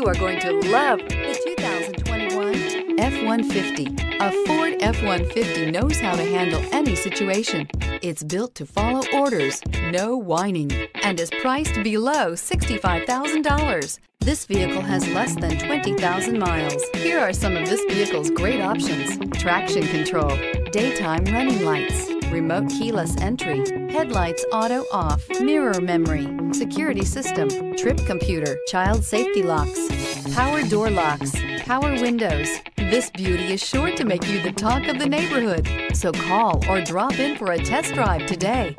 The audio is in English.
You are going to love the 2021 F-150. A Ford F-150 knows how to handle any situation. It's built to follow orders, no whining, and is priced below $65,000. This vehicle has less than 20,000 miles. Here are some of this vehicle's great options. Traction control, daytime running lights, remote keyless entry, headlights auto off, mirror memory, security system, trip computer, child safety locks, power door locks, power windows. This beauty is sure to make you the talk of the neighborhood. So call or drop in for a test drive today.